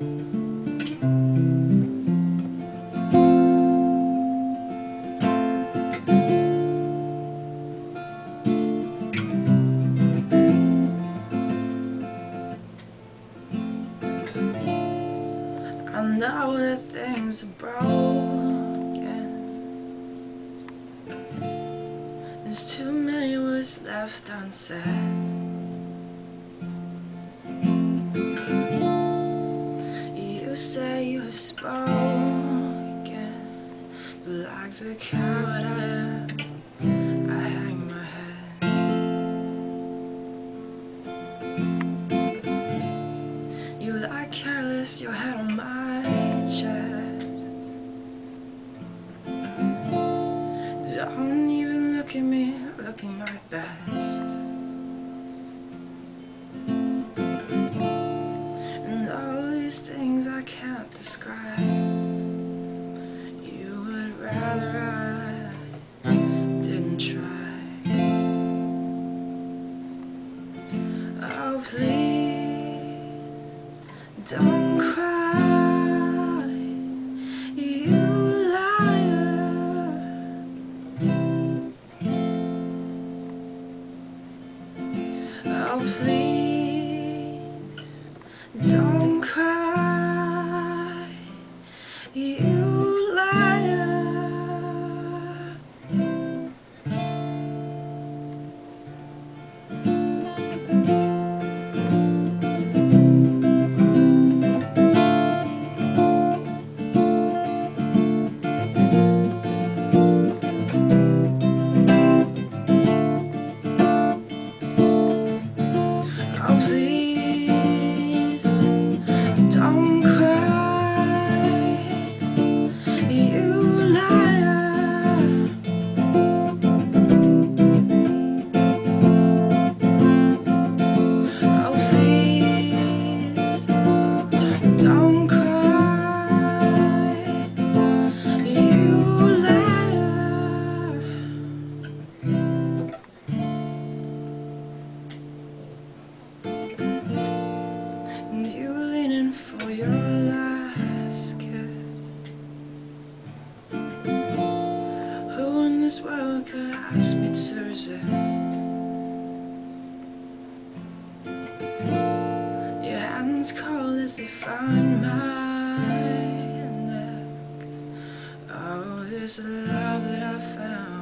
I know that things are broken. There's too many words left unsaid. Spoken, but like the coward I am, I hang my head. You lie careless, your head on my chest. Don't even look at me, looking my best. Please don't cry. You liar. Oh, please this world could ask me to resist? find my neck. Oh, this love that I found.